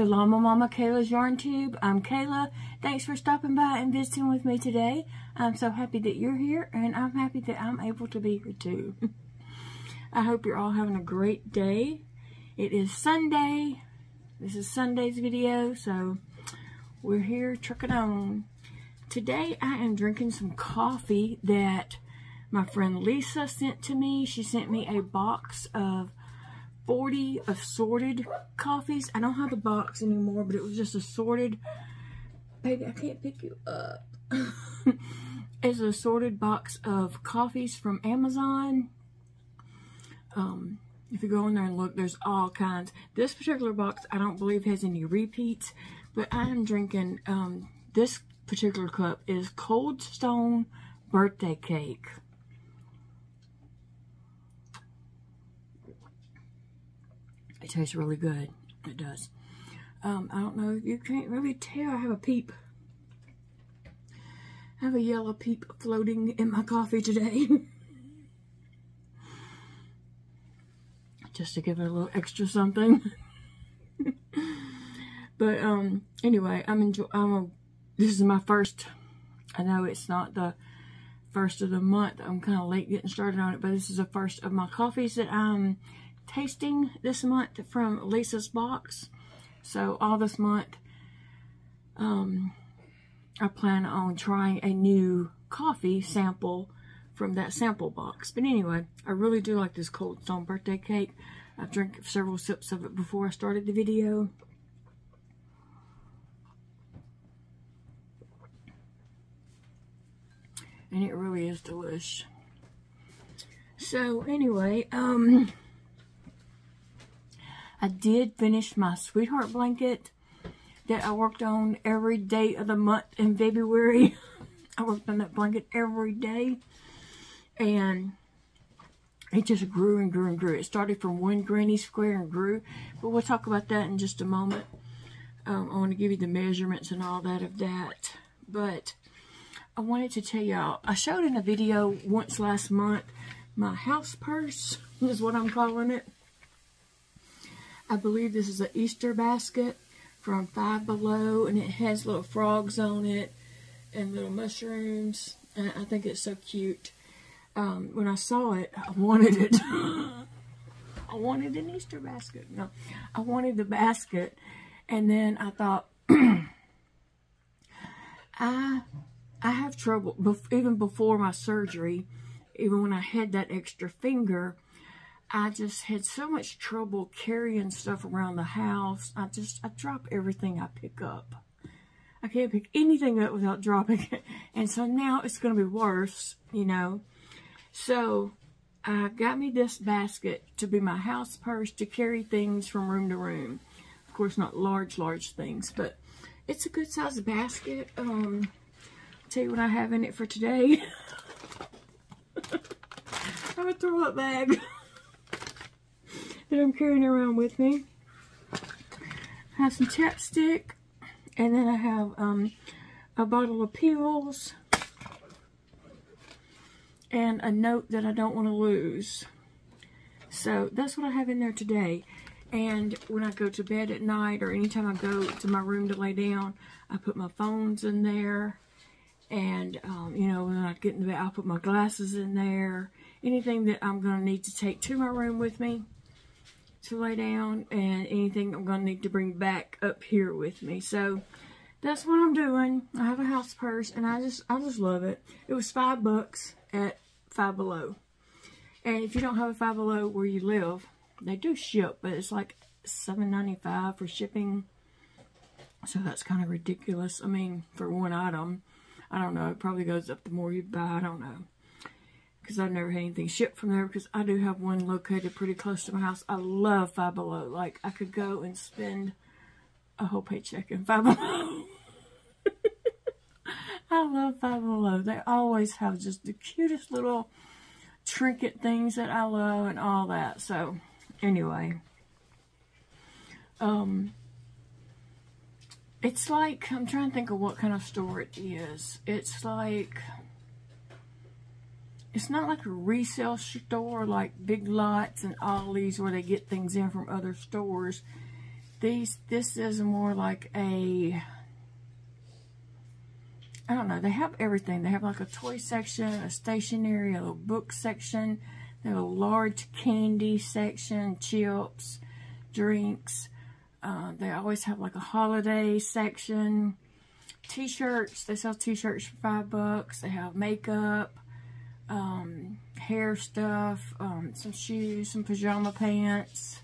To Llama Mama Kayla's Yarn Tube. I'm Kayla. Thanks for stopping by and visiting with me today. I'm so happy that you're here and I'm happy that I'm able to be here too. I hope you're all having a great day. It is Sunday. This is Sunday's video, so we're here trucking on. Today I am drinking some coffee that my friend Lisa sent to me. She sent me a box of 40 assorted coffees. I don't have the box anymore, but it was just assorted. Baby, I can't pick you up. it's an assorted box of coffees from Amazon. Um, if you go in there and look, there's all kinds. This particular box, I don't believe has any repeats, but I am drinking, um, this particular cup is Cold Stone Birthday Cake. Tastes really good. It does. Um, I don't know you can't really tell. I have a peep. I have a yellow peep floating in my coffee today. Just to give it a little extra something. but um, anyway, I'm enjoy. I'm a, this is my first. I know it's not the first of the month. I'm kind of late getting started on it, but this is the first of my coffees that I'm tasting this month from Lisa's box. So all this month, um, I plan on trying a new coffee sample from that sample box. But anyway, I really do like this Cold Stone birthday cake. I've drank several sips of it before I started the video. And it really is delish. So anyway, um, I did finish my sweetheart blanket that I worked on every day of the month in February. I worked on that blanket every day. And it just grew and grew and grew. It started from one granny square and grew. But we'll talk about that in just a moment. Um, I want to give you the measurements and all that of that. But I wanted to tell y'all, I showed in a video once last month my house purse is what I'm calling it. I believe this is an Easter basket from Five Below, and it has little frogs on it and little mushrooms. And I think it's so cute. Um, when I saw it, I wanted it. I wanted an Easter basket. No, I wanted the basket. And then I thought, I I have trouble, even before my surgery, even when I had that extra finger, I just had so much trouble carrying stuff around the house. I just, I drop everything I pick up. I can't pick anything up without dropping it. And so now it's going to be worse, you know. So I got me this basket to be my house purse to carry things from room to room. Of course, not large, large things, but it's a good size basket. Um, I'll tell you what I have in it for today. I have a throw-up bag that I'm carrying around with me. I have some chapstick, and then I have um, a bottle of Peels, and a note that I don't want to lose. So that's what I have in there today. And when I go to bed at night or anytime I go to my room to lay down, I put my phones in there. And, um, you know, when I get in the bed, I'll put my glasses in there. Anything that I'm going to need to take to my room with me to lay down and anything I'm going to need to bring back up here with me. So that's what I'm doing. I have a house purse and I just I just love it. It was five bucks at Five Below. And if you don't have a Five Below where you live, they do ship, but it's like $7.95 for shipping. So that's kind of ridiculous. I mean, for one item, I don't know. It probably goes up the more you buy. I don't know because I've never had anything shipped from there because I do have one located pretty close to my house. I love Five Below. Like, I could go and spend a whole paycheck in Five Below. I love Five Below. They always have just the cutest little trinket things that I love and all that. So, anyway. Um, it's like, I'm trying to think of what kind of store it is. It's like it's not like a resale store like Big Lots and Ollie's where they get things in from other stores. These, this is more like a, I don't know, they have everything. They have like a toy section, a stationery, a little book section, they have a large candy section, chips, drinks. Uh, they always have like a holiday section. T-shirts, they sell t-shirts for five bucks. They have makeup, um, hair stuff, um, some shoes, some pajama pants,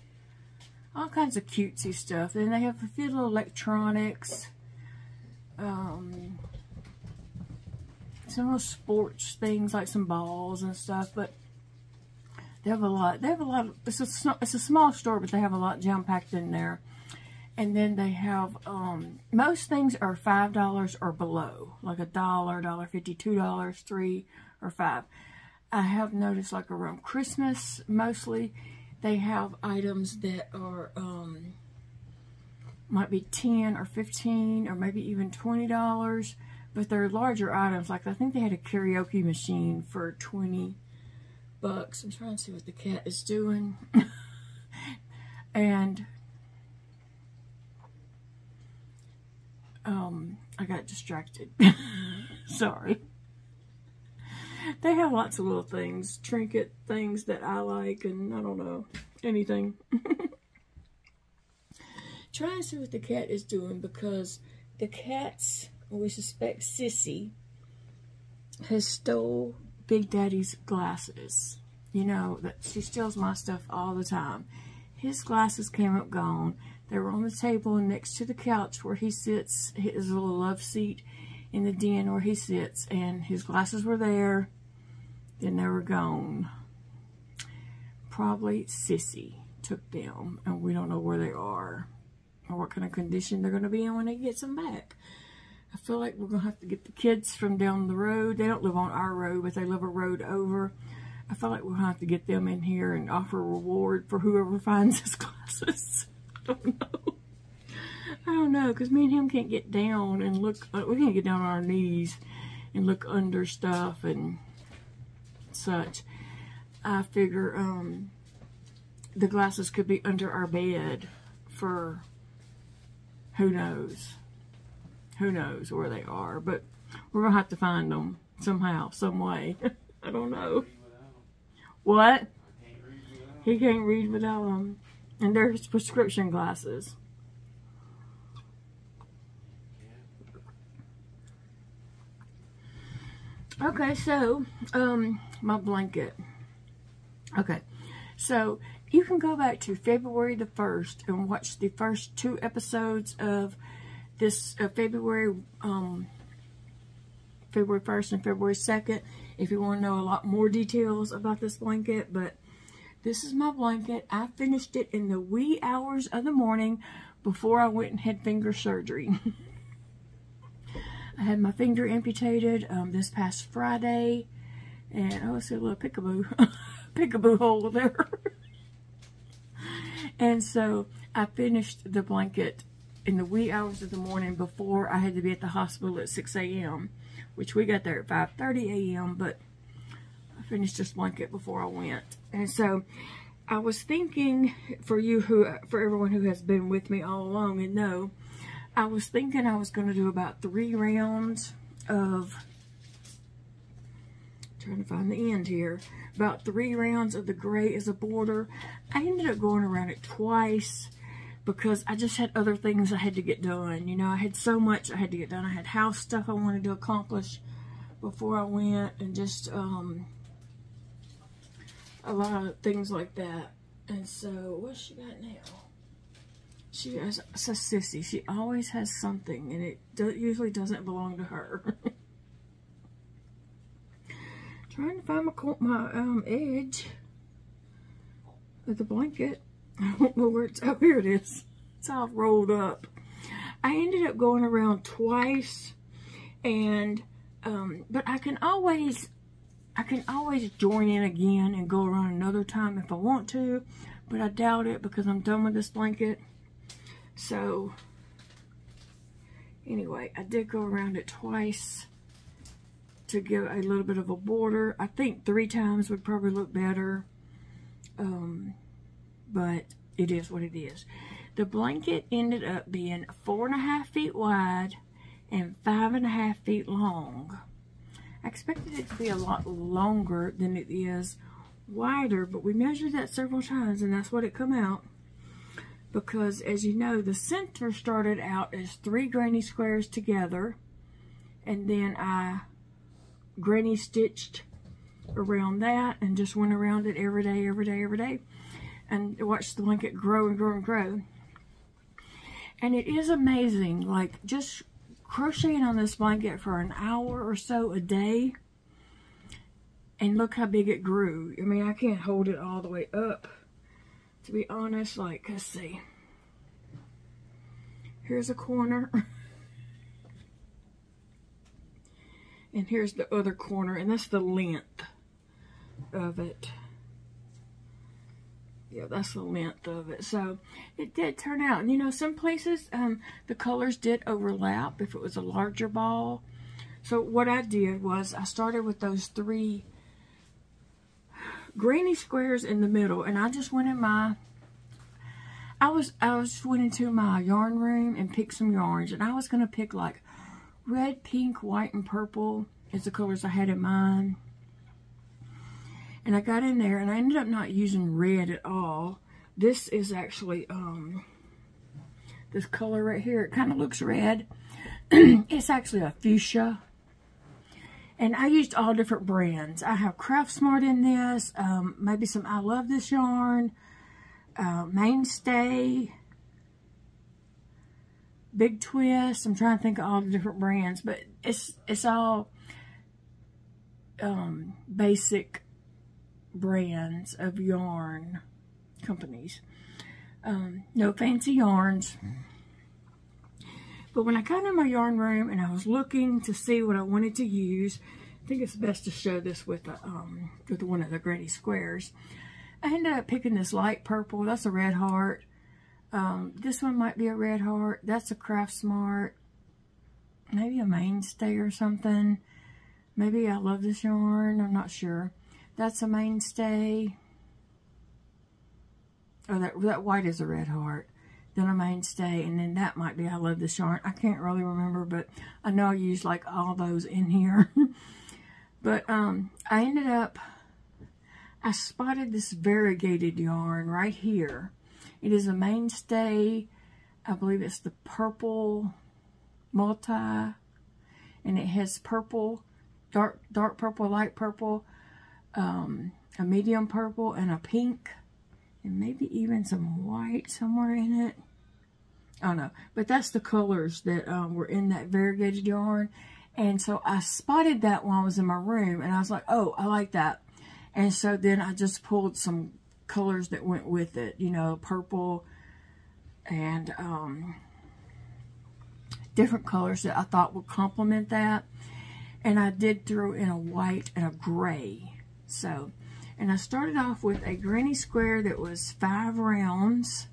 all kinds of cutesy stuff. Then they have a few little electronics, um, some little sports things like some balls and stuff, but they have a lot. They have a lot. Of, it's a it's a small store, but they have a lot jam packed in there. And then they have um, most things are five dollars or below, like a dollar, dollar fifty, two dollars, three or five. I have noticed like around Christmas, mostly they have items that are um, might be ten or fifteen or maybe even twenty dollars, but they're larger items. Like I think they had a karaoke machine for twenty bucks. I'm trying to see what the cat is doing. and um, I got distracted. Sorry. They have lots of little things, trinket things that I like, and I don't know, anything. Trying to see what the cat is doing because the cat's, we suspect Sissy, has stole Big Daddy's glasses. You know, that she steals my stuff all the time. His glasses came up gone. They were on the table next to the couch where he sits, his little love seat in the den where he sits. And his glasses were there. Then they were gone. Probably Sissy took them. And we don't know where they are. Or what kind of condition they're going to be in when they get them back. I feel like we're going to have to get the kids from down the road. They don't live on our road, but they live a road over. I feel like we'll have to get them in here and offer a reward for whoever finds his glasses. I don't know. I don't know, because me and him can't get down and look, uh, we can't get down on our knees and look under stuff and such. I figure um, the glasses could be under our bed for who knows who knows where they are, but we're going to have to find them somehow, some way. I don't know. What? He can't read without them. And there's prescription glasses. Okay, so, um, my blanket. Okay, so you can go back to February the 1st and watch the first two episodes of this uh, February, um, February 1st and February 2nd if you want to know a lot more details about this blanket. But this is my blanket. I finished it in the wee hours of the morning before I went and had finger surgery. I had my finger amputated um, this past Friday. And, oh, I see a little peekaboo, peekaboo hole there. and so I finished the blanket in the wee hours of the morning before I had to be at the hospital at 6 a.m., which we got there at 5.30 a.m., but I finished this blanket before I went. And so I was thinking, for you who, for everyone who has been with me all along and know, I was thinking I was going to do about three rounds of, trying to find the end here, about three rounds of the gray as a border. I ended up going around it twice because I just had other things I had to get done. You know, I had so much I had to get done. I had house stuff I wanted to accomplish before I went and just um, a lot of things like that. And so, what's she got now? She is a sissy. She always has something, and it do usually doesn't belong to her. Trying to find my, my um, edge of the blanket. I don't know where it's, oh, here it is. It's all rolled up. I ended up going around twice, and, um, but I can always, I can always join in again and go around another time if I want to, but I doubt it because I'm done with this blanket. So, anyway, I did go around it twice to give a little bit of a border. I think three times would probably look better. Um, but it is what it is. The blanket ended up being four and a half feet wide and five and a half feet long. I expected it to be a lot longer than it is wider, but we measured that several times and that's what it come out. Because as you know, the center started out as three granny squares together and then I granny stitched around that and just went around it every day, every day, every day and watched the blanket grow and grow and grow. And it is amazing, like just crocheting on this blanket for an hour or so a day and look how big it grew. I mean, I can't hold it all the way up. To be honest, like, let's see. Here's a corner. and here's the other corner. And that's the length of it. Yeah, that's the length of it. So it did turn out. And you know, some places um, the colors did overlap if it was a larger ball. So what I did was I started with those three granny squares in the middle and I just went in my I was I was went into my yarn room and picked some yarns and I was gonna pick like red, pink, white, and purple is the colors I had in mind. And I got in there and I ended up not using red at all. This is actually um this color right here. It kind of looks red. it's actually a fuchsia and I used all different brands. I have Craft Smart in this, um, maybe some I Love This Yarn, uh, Mainstay, Big Twist. I'm trying to think of all the different brands, but it's it's all um, basic brands of yarn companies. Um, no fancy yarns. But when I got in my yarn room and I was looking to see what I wanted to use, I think it's best to show this with, a, um, with one of the granny squares. I ended up picking this light purple. That's a red heart. Um, this one might be a red heart. That's a Craft Smart. Maybe a mainstay or something. Maybe I love this yarn. I'm not sure. That's a mainstay. Oh, that, that white is a red heart then a mainstay, and then that might be I Love This Yarn. I can't really remember, but I know I used like all those in here. but um, I ended up, I spotted this variegated yarn right here. It is a mainstay. I believe it's the purple multi, and it has purple, dark dark purple, light purple, um, a medium purple, and a pink, and maybe even some white somewhere in it. I don't know. But that's the colors that um, were in that variegated yarn. And so I spotted that while I was in my room. And I was like, oh, I like that. And so then I just pulled some colors that went with it. You know, purple and um, different colors that I thought would complement that. And I did throw in a white and a gray. So, and I started off with a granny square that was five rounds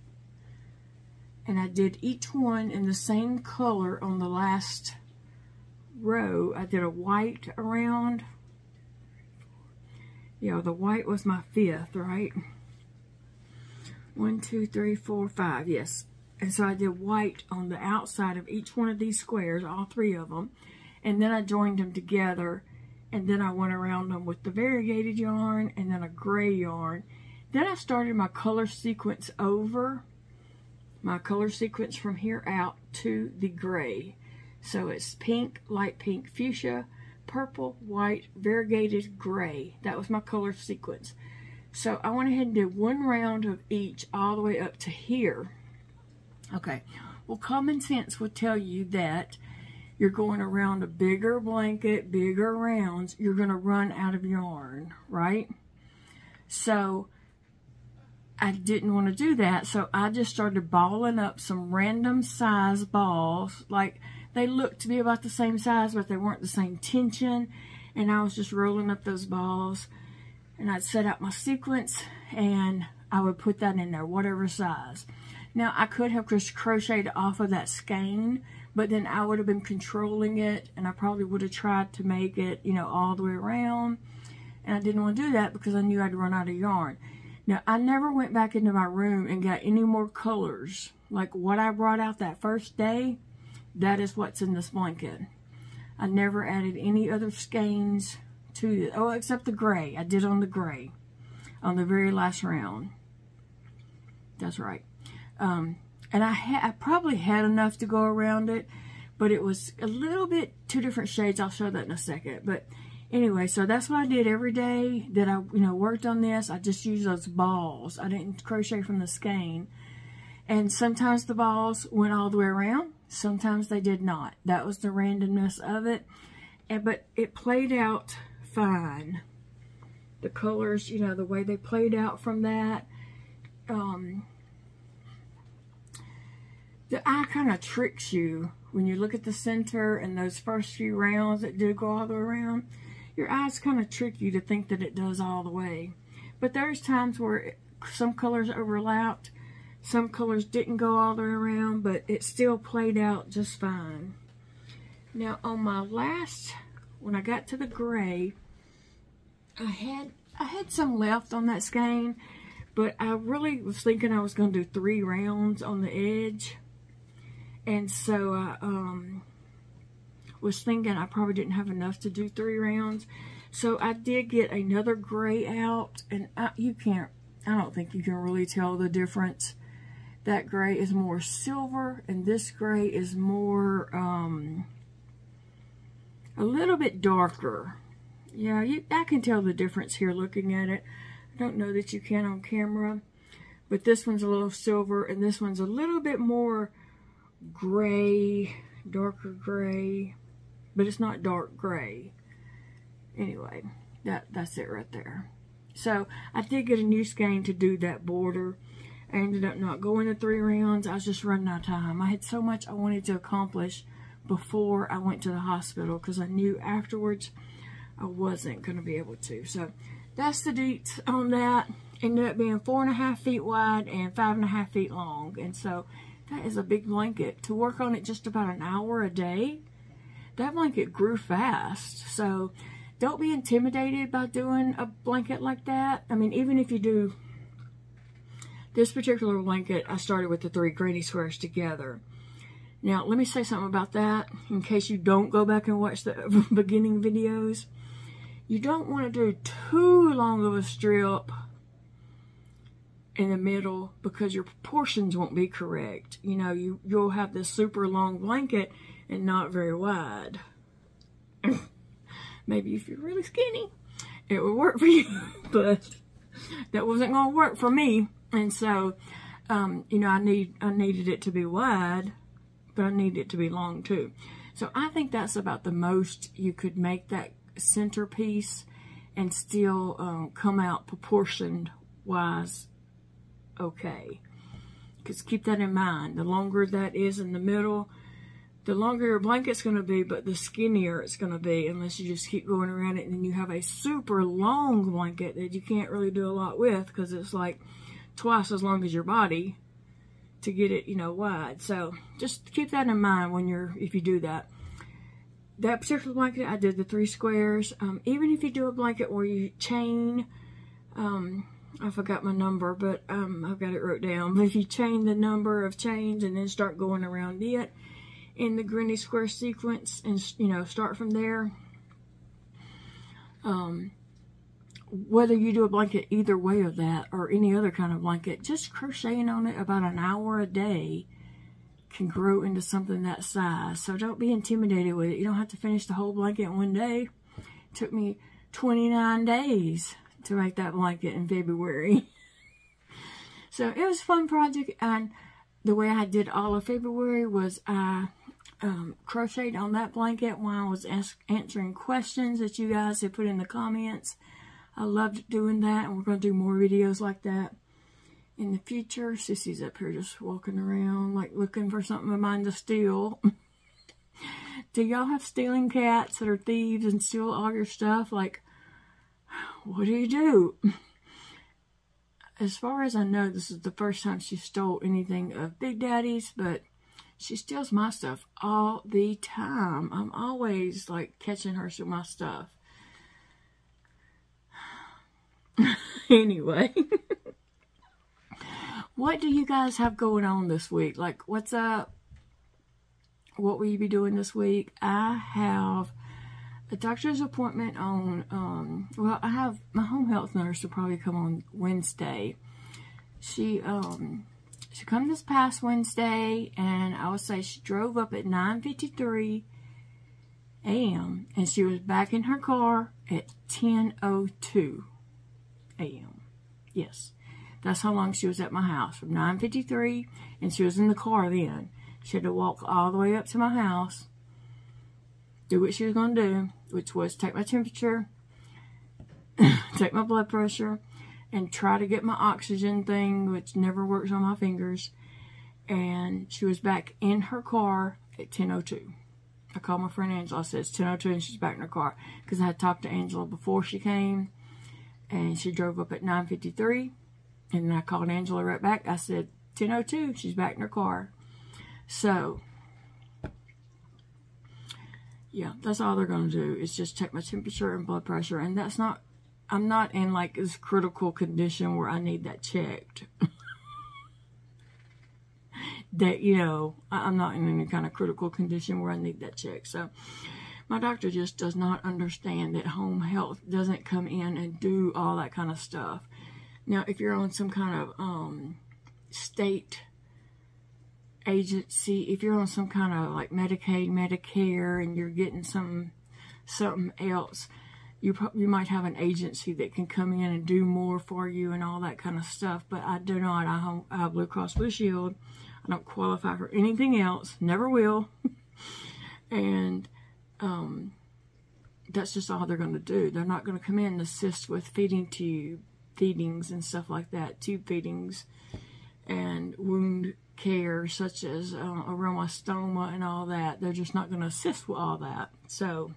and I did each one in the same color on the last row. I did a white around. Yeah, the white was my fifth, right? One, two, three, four, five, yes. And so I did white on the outside of each one of these squares, all three of them. And then I joined them together. And then I went around them with the variegated yarn and then a gray yarn. Then I started my color sequence over my color sequence from here out to the gray. So it's pink, light pink, fuchsia, purple, white, variegated, gray. That was my color sequence. So I went ahead and did one round of each all the way up to here. Okay, well common sense would tell you that you're going around a bigger blanket, bigger rounds, you're going to run out of yarn, right? So I didn't want to do that, so I just started balling up some random size balls. Like, they looked to be about the same size, but they weren't the same tension. And I was just rolling up those balls. And I'd set out my sequence, and I would put that in there, whatever size. Now, I could have just crocheted off of that skein, but then I would have been controlling it, and I probably would have tried to make it, you know, all the way around. And I didn't want to do that because I knew I'd run out of yarn. Now, I never went back into my room and got any more colors Like what I brought out that first day, that is what's in this blanket. I never added any other skeins to it. Oh, except the gray. I did on the gray on the very last round. That's right. Um, and I, I probably had enough to go around it, but it was a little bit two different shades. I'll show that in a second. But anyway, so that's what I did every day that I, you know, worked on this. I just used those balls. I didn't crochet from the skein. And sometimes the balls went all the way around. Sometimes they did not. That was the randomness of it. And, but it played out fine. The colors, you know, the way they played out from that. Um, the eye kind of tricks you when you look at the center and those first few rounds that do go all the way around. Your eyes kind of trick you to think that it does all the way. But there's times where some colors overlapped some colors didn't go all the way around, but it still played out just fine. Now on my last, when I got to the gray, I had I had some left on that skein, but I really was thinking I was going to do three rounds on the edge. And so I um, was thinking I probably didn't have enough to do three rounds. So I did get another gray out, and I, you can't, I don't think you can really tell the difference that gray is more silver, and this gray is more, um, a little bit darker. Yeah, you, I can tell the difference here looking at it. I don't know that you can on camera, but this one's a little silver, and this one's a little bit more gray, darker gray, but it's not dark gray. Anyway, that that's it right there. So I did get a new skein to do that border. I ended up not going the three rounds. I was just running out of time. I had so much I wanted to accomplish before I went to the hospital because I knew afterwards I wasn't going to be able to. So that's the deets on that. Ended up being four and a half feet wide and five and a half feet long. And so that is a big blanket. To work on it just about an hour a day, that blanket grew fast. So don't be intimidated by doing a blanket like that. I mean, even if you do this particular blanket, I started with the three granny squares together. Now, let me say something about that in case you don't go back and watch the beginning videos. You don't want to do too long of a strip in the middle because your proportions won't be correct. You know, you, you'll have this super long blanket and not very wide. Maybe if you're really skinny, it would work for you, but that wasn't going to work for me. And so, um, you know, I need I needed it to be wide, but I need it to be long too. So I think that's about the most you could make that centerpiece and still um, come out proportioned wise okay. Because keep that in mind. The longer that is in the middle, the longer your blanket's going to be, but the skinnier it's going to be unless you just keep going around it and then you have a super long blanket that you can't really do a lot with because it's like twice as long as your body to get it, you know, wide. So just keep that in mind when you're, if you do that. That particular blanket, I did the three squares. Um, even if you do a blanket where you chain, um, I forgot my number, but um, I've got it wrote down. But if you chain the number of chains and then start going around it in the granny square sequence and, you know, start from there, um, whether you do a blanket either way of that or any other kind of blanket, just crocheting on it about an hour a day can grow into something that size. So don't be intimidated with it. You don't have to finish the whole blanket in one day. It took me 29 days to make that blanket in February. so it was a fun project and the way I did all of February was I um, crocheted on that blanket while I was answering questions that you guys had put in the comments. I loved doing that, and we're going to do more videos like that in the future. Sissy's up here just walking around, like looking for something of mine to steal. do y'all have stealing cats that are thieves and steal all your stuff? Like, what do you do? As far as I know, this is the first time she stole anything of Big Daddy's, but she steals my stuff all the time. I'm always, like, catching her with my stuff. anyway. what do you guys have going on this week? Like, what's up? What will you be doing this week? I have a doctor's appointment on, um, well, I have my home health nurse will probably come on Wednesday. She, um, she come this past Wednesday, and I would say she drove up at 9.53 a.m., and she was back in her car at 10.02 a.m. Yes, that's how long she was at my house, from 9.53, and she was in the car then. She had to walk all the way up to my house, do what she was going to do, which was take my temperature, take my blood pressure, and try to get my oxygen thing, which never works on my fingers. And she was back in her car at 10.02. I called my friend Angela. I said, it's 10.02 and she's back in her car. Because I had talked to Angela before she came. And she drove up at 9.53. And I called Angela right back. I said, 10.02, she's back in her car. So, yeah, that's all they're going to do is just check my temperature and blood pressure. And that's not I'm not in like this critical condition where I need that checked. that, you know, I'm not in any kind of critical condition where I need that checked. So my doctor just does not understand that home health doesn't come in and do all that kind of stuff. Now, if you're on some kind of um, state agency, if you're on some kind of like Medicaid, Medicare, and you're getting some something else, you you might have an agency that can come in and do more for you and all that kind of stuff. But I do not. I, have Blue Cross Blue Shield. I don't qualify for anything else. Never will. and um, that's just all they're going to do. They're not going to come in and assist with feeding tube feedings and stuff like that, tube feedings and wound care such as uh, aromatoma and all that. They're just not going to assist with all that. So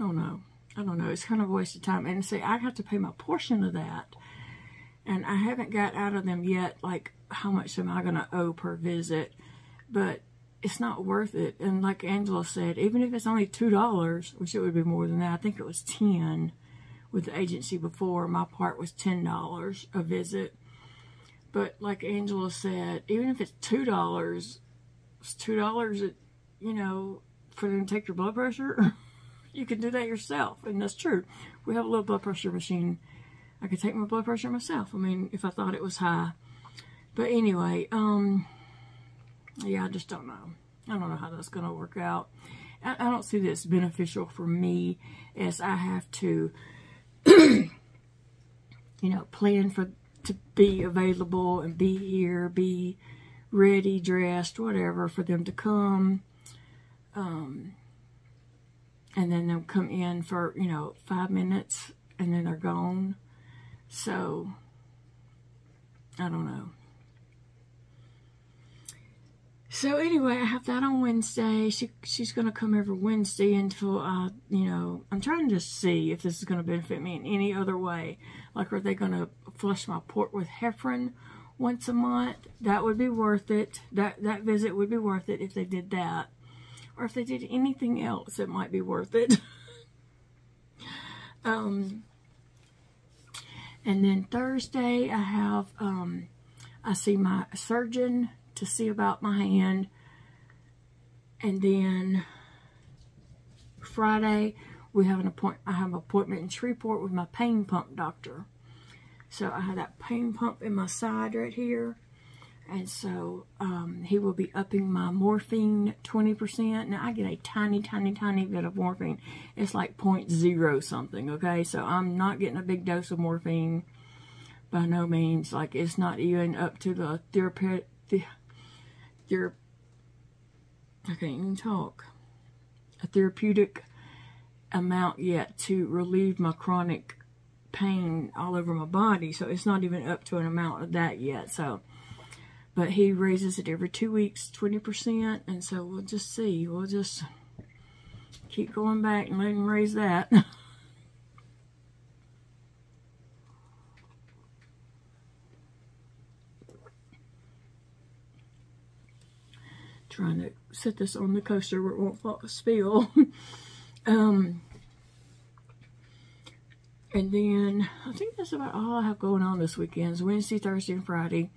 don't know. I don't know. It's kind of a waste of time. And see, I have to pay my portion of that. And I haven't got out of them yet, like, how much am I going to owe per visit. But it's not worth it. And like Angela said, even if it's only $2, which it would be more than that, I think it was 10 with the agency before. My part was $10 a visit. But like Angela said, even if it's $2, it's $2, you know, for them to take your blood pressure. you can do that yourself. And that's true. We have a low blood pressure machine. I could take my blood pressure myself. I mean, if I thought it was high. But anyway, um, yeah, I just don't know. I don't know how that's going to work out. I, I don't see this beneficial for me as I have to, you know, plan for to be available and be here, be ready, dressed, whatever, for them to come. Um, and then they'll come in for, you know, five minutes and then they're gone. So, I don't know. So anyway, I have that on Wednesday. She she's gonna come every Wednesday until uh, I, you know, I'm trying to see if this is gonna benefit me in any other way. Like, are they gonna flush my port with heparin once a month? That would be worth it. That that visit would be worth it if they did that or if they did anything else, it might be worth it. um, and then Thursday, I have, um, I see my surgeon to see about my hand. And then Friday, we have an appointment. I have an appointment in Shreveport with my pain pump doctor. So I have that pain pump in my side right here. And so um, he will be upping my morphine 20%. Now, I get a tiny, tiny, tiny bit of morphine. It's like 0.0 something, okay? So I'm not getting a big dose of morphine by no means. Like, it's not even up to the therapeutic... The, ther I can't even talk. A therapeutic amount yet to relieve my chronic pain all over my body. So it's not even up to an amount of that yet. So but he raises it every two weeks, 20%. And so we'll just see. We'll just keep going back and let him raise that. Trying to set this on the coaster where it won't fall, spill. um, And then I think that's about all I have going on this weekend. It's Wednesday, Thursday, and Friday.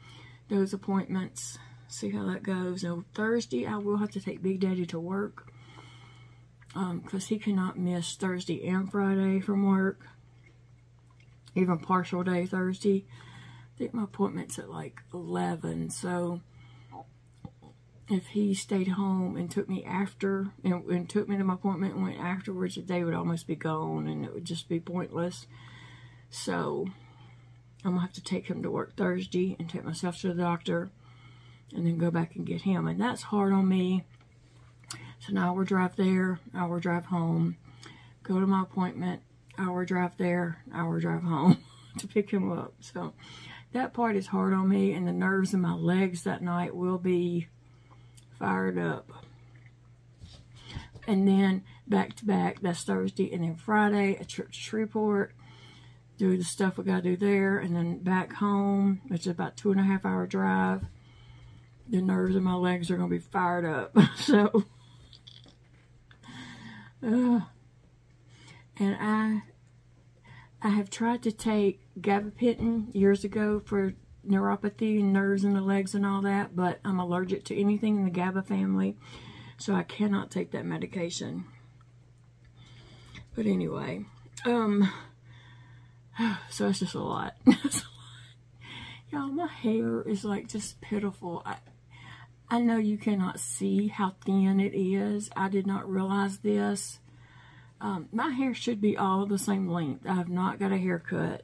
Those appointments. See how that goes. Now Thursday I will have to take Big Daddy to work. Because um, he cannot miss Thursday and Friday from work. Even partial day Thursday. I think my appointment's at like 11. So if he stayed home and took me after and, and, took me to my appointment and went afterwards, the day would almost be gone and it would just be pointless. So I'm gonna have to take him to work Thursday and take myself to the doctor and then go back and get him. And that's hard on me. So an hour drive there, hour drive home, go to my appointment, hour drive there, hour drive home to pick him up. So that part is hard on me and the nerves in my legs that night will be fired up. And then back to back, that's Thursday. And then Friday, a church Shreveport. Do the stuff we got to do there. And then back home, which is about two and a half hour drive. The nerves in my legs are going to be fired up. so, uh, and I, I have tried to take gabapentin years ago for neuropathy and nerves in the legs and all that, but I'm allergic to anything in the GABA family, so I cannot take that medication. But anyway, um, so it's just a lot. Y'all, my hair is like just pitiful. I, I know you cannot see how thin it is. I did not realize this. Um, my hair should be all the same length. I have not got a haircut.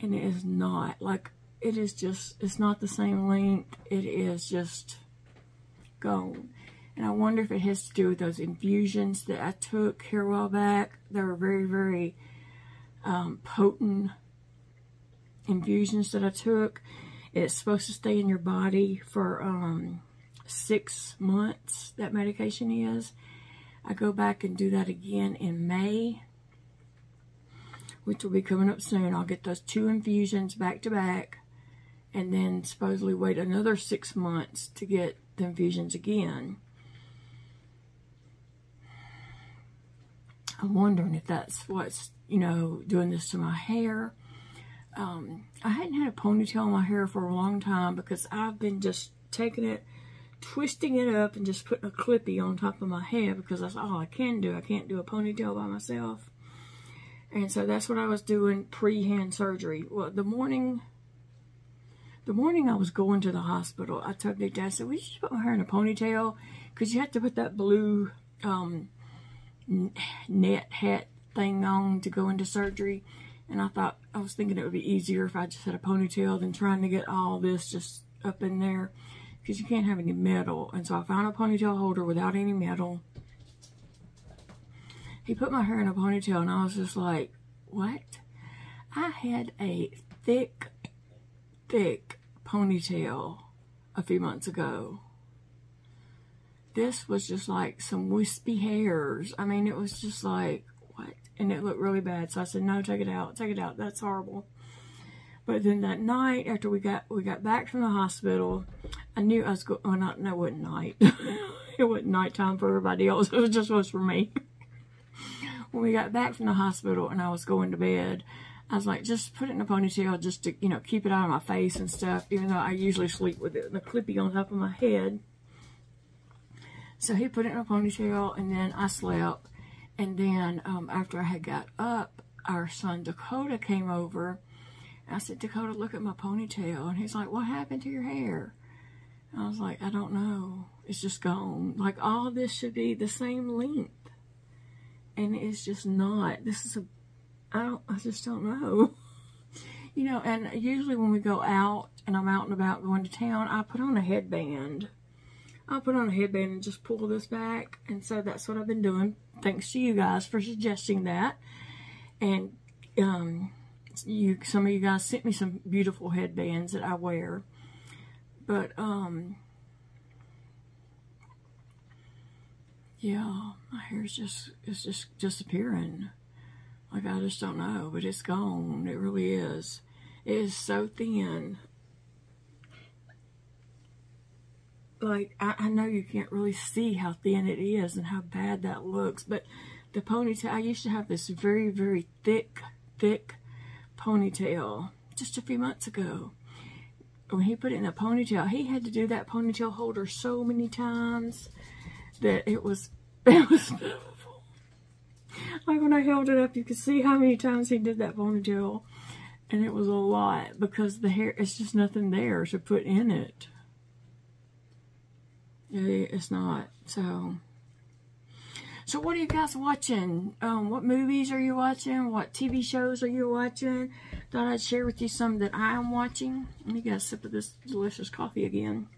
And it is not. Like, it is just, it's not the same length. It is just gone. And I wonder if it has to do with those infusions that I took here a while back. They were very, very um, potent infusions that I took. It's supposed to stay in your body for um, six months, that medication is. I go back and do that again in May, which will be coming up soon. I'll get those two infusions back to back and then supposedly wait another six months to get the infusions again. I'm wondering if that's what's, you know, doing this to my hair. Um, I hadn't had a ponytail in my hair for a long time because I've been just taking it, twisting it up and just putting a clippy on top of my head because that's all I can do. I can't do a ponytail by myself. And so that's what I was doing pre-hand surgery. Well, the morning the morning I was going to the hospital, I told Nick, I said, will you just put my hair in a ponytail? Because you have to put that blue um, net hat thing on to go into surgery. And I thought, I was thinking it would be easier if I just had a ponytail than trying to get all this just up in there. Because you can't have any metal. And so I found a ponytail holder without any metal. He put my hair in a ponytail and I was just like, what? I had a thick, thick ponytail a few months ago. This was just like some wispy hairs. I mean, it was just like? And it looked really bad. So I said, no, take it out. Take it out. That's horrible. But then that night, after we got we got back from the hospital, I knew I was going, well, not, no, it wasn't night. it wasn't nighttime for everybody else. It was just was for me. when we got back from the hospital and I was going to bed, I was like, just put it in a ponytail just to, you know, keep it out of my face and stuff, even though I usually sleep with it, the clippy on top of my head. So he put it in a ponytail, and then I slept. And then um, after I had got up, our son Dakota came over. I said, Dakota, look at my ponytail. And he's like, what happened to your hair? And I was like, I don't know. It's just gone. Like, all this should be the same length. And it's just not. This is a I don't, I just don't know. you know, and usually when we go out and I'm out and about going to town, I put on a headband. I'll put on a headband and just pull this back. And so that's what I've been doing. Thanks to you guys for suggesting that. And um, you, some of you guys sent me some beautiful headbands that I wear. But, um, yeah, my hair's just, it's just disappearing. Like, I just don't know, but it's gone. It really is. It is so thin. Like, I, I know you can't really see how thin it is and how bad that looks, but the ponytail, I used to have this very, very thick thick ponytail just a few months ago. When he put it in a ponytail, he had to do that ponytail holder so many times that it was, it was beautiful. Like when I held it up, you could see how many times he did that ponytail. And it was a lot because the hair, it's just nothing there to put in it. It's not. So, so what are you guys watching? Um, what movies are you watching? What TV shows are you watching? Thought I'd share with you some that I am watching. Let me get a sip of this delicious coffee again.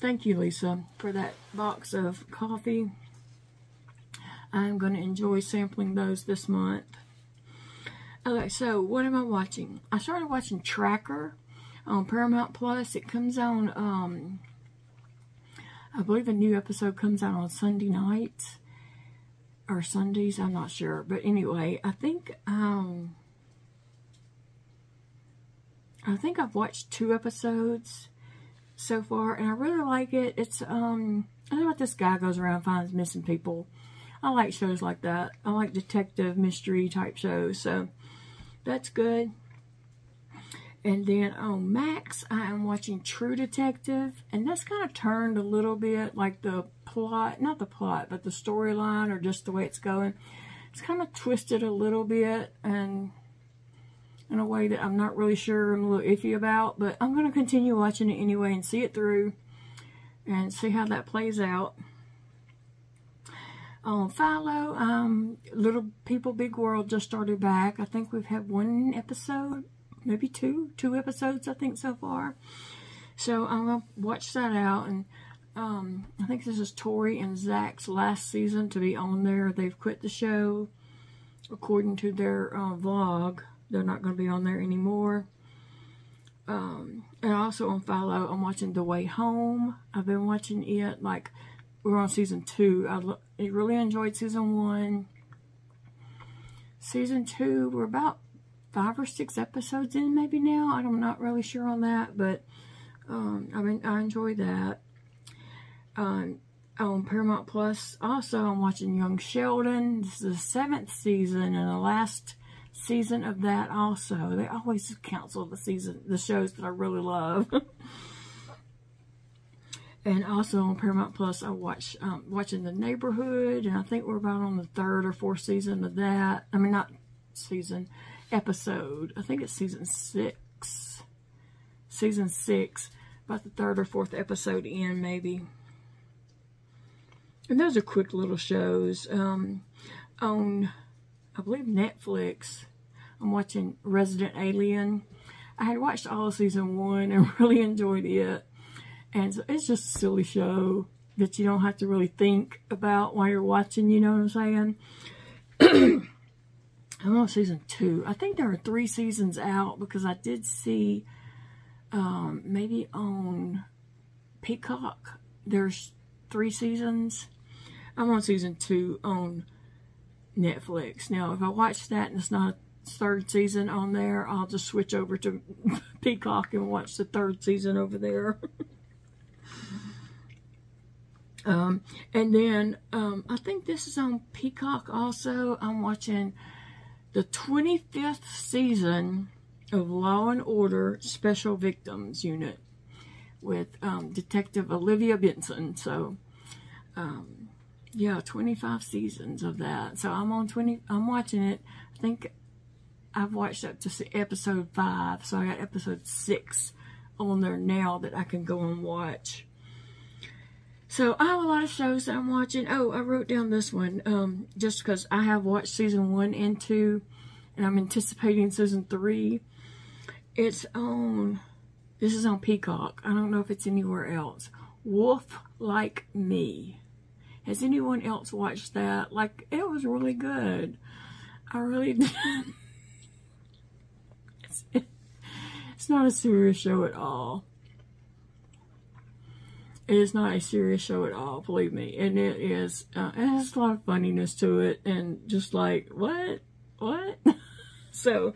Thank you, Lisa, for that box of coffee. I'm going to enjoy sampling those this month. Okay, so what am I watching? I started watching Tracker on Paramount Plus. It comes on, um, I believe a new episode comes out on Sunday nights or Sundays. I'm not sure. But anyway, I think, um, I think I've watched two episodes so far, and I really like it. It's, um, I know what this guy goes around finds missing people. I like shows like that. I like detective mystery type shows, so that's good. And then on Max, I am watching True Detective, and that's kind of turned a little bit, like the plot, not the plot, but the storyline or just the way it's going. It's kind of twisted a little bit, and in a way that I'm not really sure I'm a little iffy about, but I'm going to continue watching it anyway and see it through and see how that plays out. On Philo, um, Little People Big World just started back. I think we've had one episode, maybe two, two episodes I think so far. So I'm going to watch that out. And um, I think this is Tori and Zach's last season to be on there. They've quit the show according to their uh, vlog. They're not going to be on there anymore. Um, and also on Philo, I'm watching The Way Home. I've been watching it like we're on season two. I really enjoyed season one. Season two, we're about five or six episodes in maybe now. I'm not really sure on that, but um, I mean, I enjoy that. Um, on Paramount Plus, also, I'm watching Young Sheldon. This is the seventh season and the last season of that also. They always cancel the season, the shows that I really love. And also on Paramount Plus, I watch um, watching The Neighborhood, and I think we're about on the third or fourth season of that. I mean, not season, episode. I think it's season six. Season six, about the third or fourth episode in, maybe. And those are quick little shows. Um, on, I believe, Netflix, I'm watching Resident Alien. I had watched all of season one and really enjoyed it. And so it's just a silly show that you don't have to really think about while you're watching, you know what I'm saying? I'm on season two. I think there are three seasons out because I did see um, maybe on Peacock there's three seasons. I'm on season two on Netflix. Now, if I watch that and it's not a third season on there, I'll just switch over to Peacock and watch the third season over there. Um, and then um, I think this is on Peacock also. I'm watching the 25th season of Law and Order Special Victims Unit with um, Detective Olivia Benson. So, um, yeah, 25 seasons of that. So I'm on 20, I'm watching it. I think I've watched up to episode five. So I got episode six on there now that I can go and watch. So I have a lot of shows that I'm watching. Oh, I wrote down this one um, just because I have watched season one and two, and I'm anticipating season three. It's on, this is on Peacock. I don't know if it's anywhere else. Wolf Like Me. Has anyone else watched that? Like, it was really good. I really did. it's, it's not a serious show at all. It is not a serious show at all, believe me. And it is, uh, it has a lot of funniness to it and just like, what? What? so,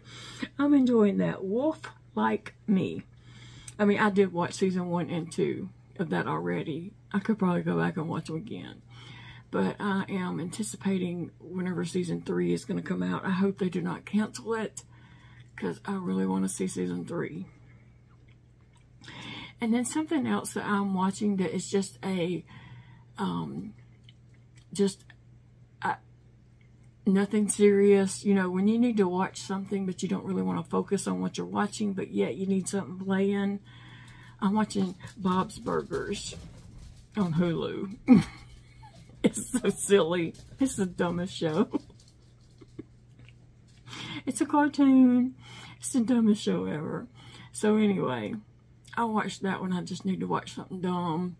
I'm enjoying that. Wolf Like Me. I mean, I did watch season one and two of that already. I could probably go back and watch them again. But I am anticipating whenever season three is going to come out. I hope they do not cancel it because I really want to see season three. And then something else that I'm watching that is just a, um, just uh, nothing serious. You know, when you need to watch something, but you don't really want to focus on what you're watching, but yet you need something playing. I'm watching Bob's Burgers on Hulu. it's so silly. It's the dumbest show. it's a cartoon. It's the dumbest show ever. So anyway, I watch that when I just need to watch something dumb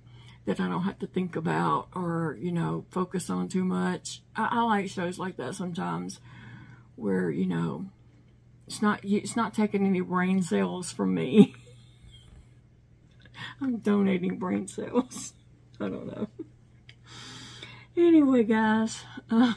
that I don't have to think about or, you know, focus on too much. I, I like shows like that sometimes where, you know, it's not, it's not taking any brain cells from me. I'm donating brain cells. I don't know. Anyway, guys, uh,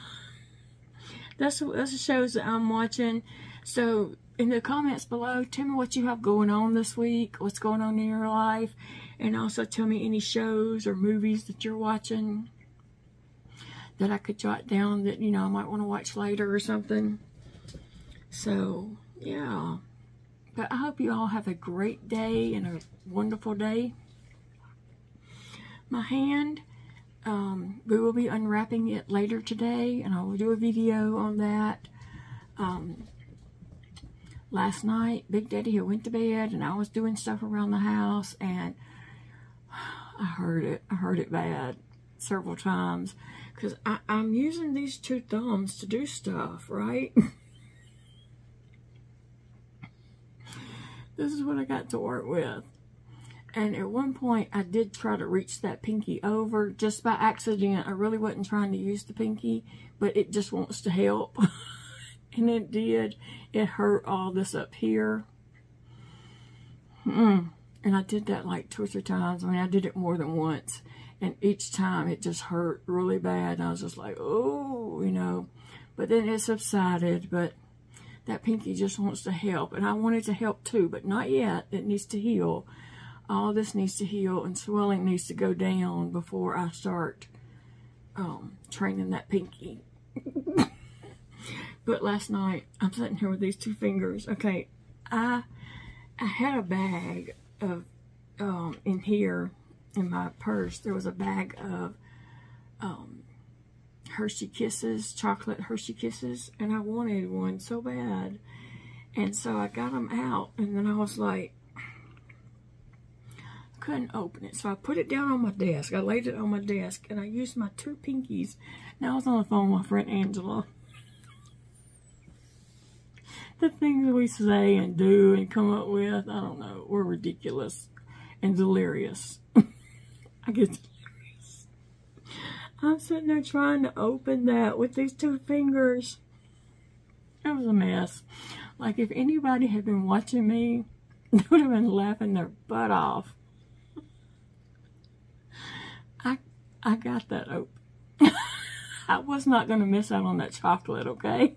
that's, that's the shows that I'm watching. So in the comments below, tell me what you have going on this week, what's going on in your life, and also tell me any shows or movies that you're watching that I could jot down that, you know, I might want to watch later or something. So, yeah. But I hope you all have a great day and a wonderful day. My hand, um, we will be unwrapping it later today, and I will do a video on that. Um, last night, Big Daddy had went to bed and I was doing stuff around the house and I heard it. I heard it bad several times because I'm using these two thumbs to do stuff, right? this is what I got to work with. And at one point, I did try to reach that pinky over just by accident. I really wasn't trying to use the pinky, but it just wants to help. and it did. It hurt all this up here. Mm. And I did that like two or three times. I mean, I did it more than once. And each time it just hurt really bad. And I was just like, oh, you know. But then it subsided. But that pinky just wants to help. And I wanted to help too, but not yet. It needs to heal. All this needs to heal and swelling needs to go down before I start um, training that pinky. But last night, I'm sitting here with these two fingers. Okay, I I had a bag of, um, in here, in my purse, there was a bag of um, Hershey Kisses, chocolate Hershey Kisses, and I wanted one so bad. And so I got them out, and then I was like, couldn't open it. So I put it down on my desk. I laid it on my desk, and I used my two pinkies. Now I was on the phone with my friend Angela the things we say and do and come up with, I don't know, we're ridiculous and delirious. I get delirious. I'm sitting there trying to open that with these two fingers. It was a mess. Like if anybody had been watching me, they would have been laughing their butt off. I I got that open. I was not going to miss out on that chocolate, okay?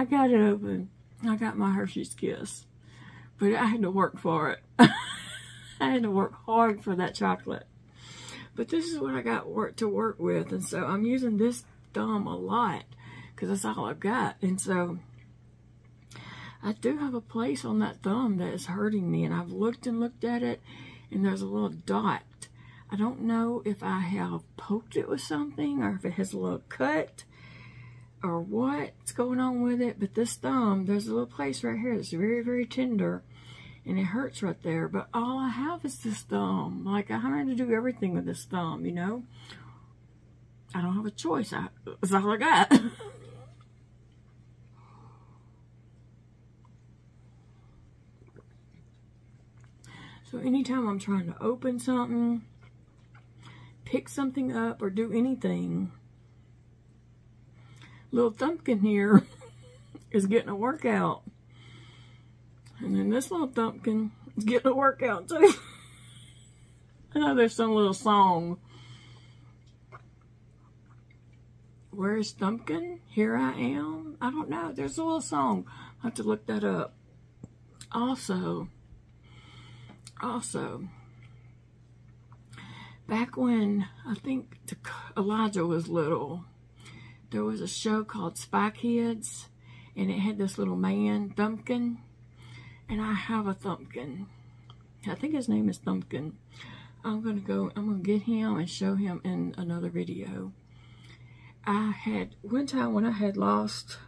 I got it open. I got my Hershey's Kiss. But I had to work for it. I had to work hard for that chocolate. But this is what I got work to work with. And so I'm using this thumb a lot. Because that's all I've got. And so I do have a place on that thumb that is hurting me. And I've looked and looked at it. And there's a little dot. I don't know if I have poked it with something. Or if it has a little cut or what's going on with it, but this thumb, there's a little place right here that's very, very tender, and it hurts right there, but all I have is this thumb. Like, I'm to do everything with this thumb, you know? I don't have a choice. I, that's all I got. so anytime I'm trying to open something, pick something up, or do anything, little Thumbkin here is getting a workout. And then this little Thumbkin is getting a workout too. I know there's some little song. Where's Thumbkin? Here I am. I don't know. There's a little song. i have to look that up. Also, also, back when I think Elijah was little, there was a show called Spy Kids, and it had this little man, Thumbkin, and I have a Thumbkin. I think his name is Thumbkin. I'm gonna go, I'm gonna get him and show him in another video. I had, one time when I had lost,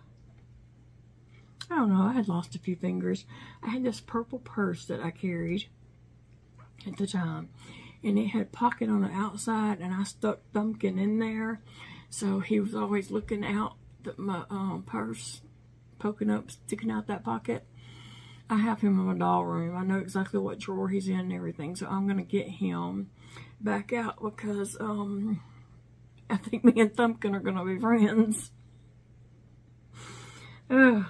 I don't know, I had lost a few fingers. I had this purple purse that I carried at the time. And it had pocket on the outside and I stuck Thumbkin in there. So he was always looking out the, my um, purse, poking up, sticking out that pocket. I have him in my doll room. I know exactly what drawer he's in and everything. So I'm going to get him back out because um, I think me and Thumbkin are going to be friends. Uh,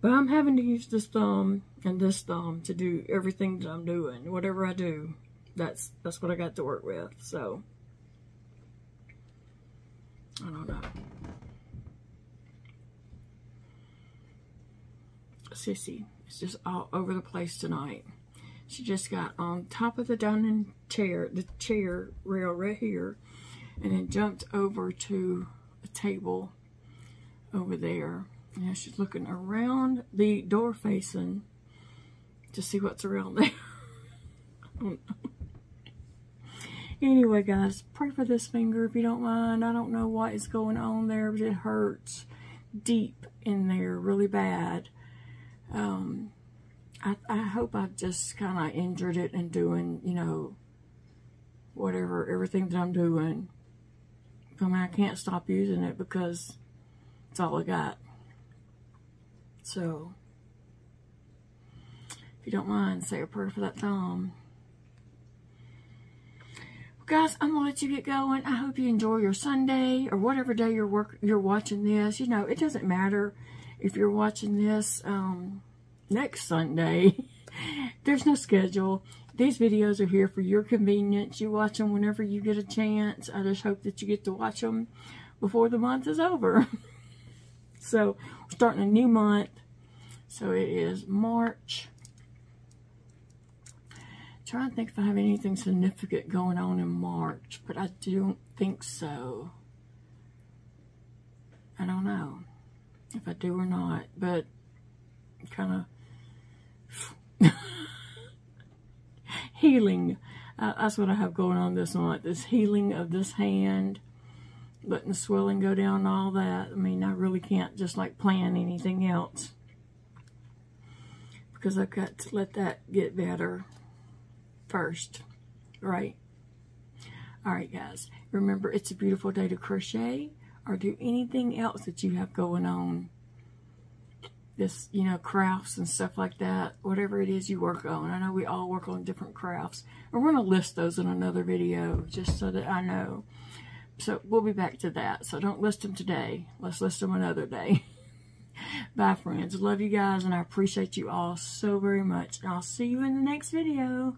but I'm having to use this thumb and this thumb to do everything that I'm doing. Whatever I do, that's that's what I got to work with. So, I don't know. Sissy is just all over the place tonight. She just got on top of the dining chair, the chair rail right here, and then jumped over to a table over there. Now she's looking around the door facing to see what's around there. anyway, guys, pray for this finger if you don't mind. I don't know what is going on there, but it hurts deep in there really bad. Um, I, I hope I've just kind of injured it and doing, you know, whatever, everything that I'm doing. I mean, I can't stop using it because it's all I got. So, if you don't mind, say a prayer for that thumb. Guys, I'm gonna let you get going. I hope you enjoy your Sunday or whatever day you're work you're watching this. You know, it doesn't matter if you're watching this um, next Sunday. There's no schedule. These videos are here for your convenience. You watch them whenever you get a chance. I just hope that you get to watch them before the month is over. so, we're starting a new month. So, it is March. Trying to think if I have anything significant going on in March, but I don't think so. I don't know if I do or not, but kind of healing. Uh, that's what I have going on this month, this healing of this hand, letting the swelling go down and all that. I mean, I really can't just like plan anything else because I've got to let that get better first, right? All right, guys, remember it's a beautiful day to crochet or do anything else that you have going on. This, you know, crafts and stuff like that, whatever it is you work on. I know we all work on different crafts. We're going to list those in another video just so that I know. So we'll be back to that. So don't list them today. Let's list them another day. Bye, friends. Love you guys, and I appreciate you all so very much. And I'll see you in the next video.